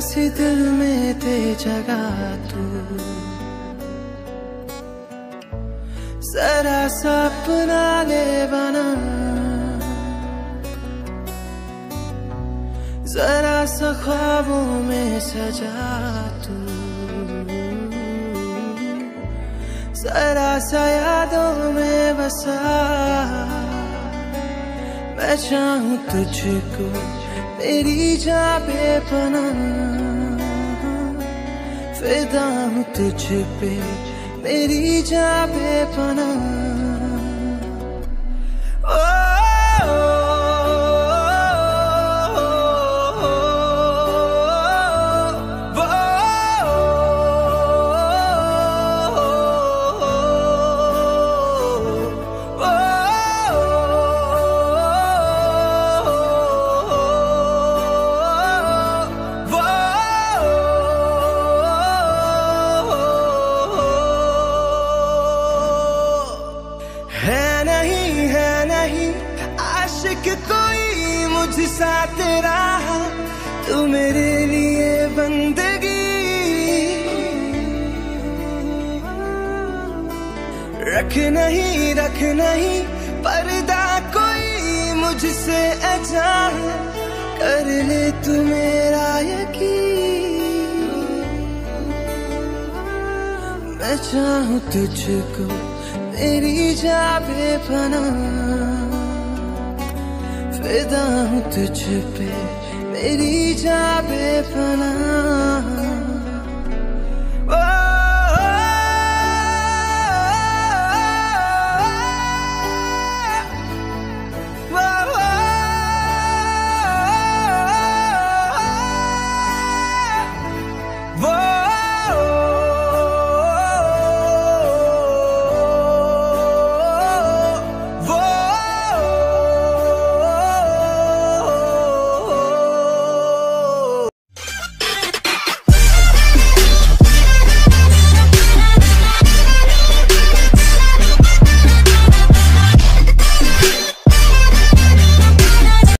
सी दिल में थे जगा तू। जरा सपना ले बना। जरा सा ख्वाबों में सजा तू। जरा सा यादों में बसा। मैं तुझको मेरी जा बेपना फिदा हूँ तुझ पे मेरी जा बेपना आशिक कोई मुझसा तेरा तू मेरे लिए बंदगी। रख नहीं रख नहीं, पर्दा कोई मुझसे अजा कर ले तू मेरा यकीन। मैं चाहूँ तुझको मेरी जा बेपना फिदा हूँ तुझ पे मेरी जा बेपना